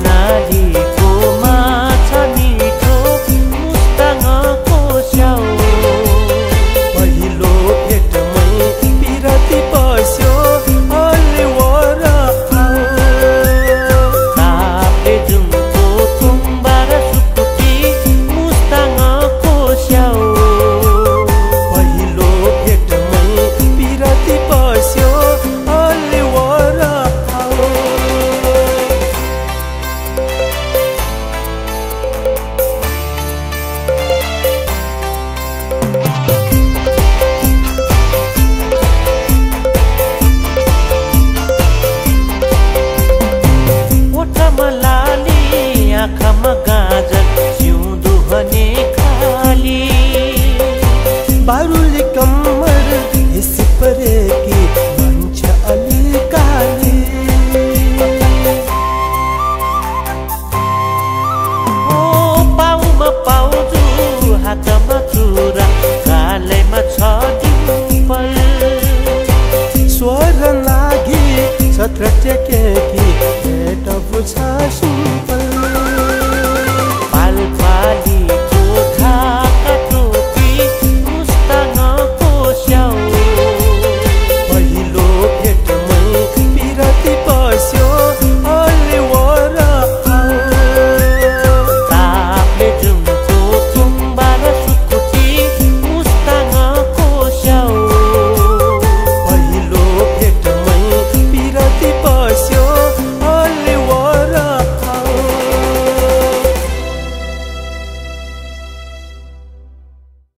night. बारुली कम